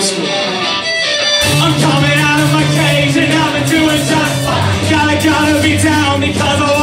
I'm coming out of my cage and I'm been doing shots. Gotta, gotta be down because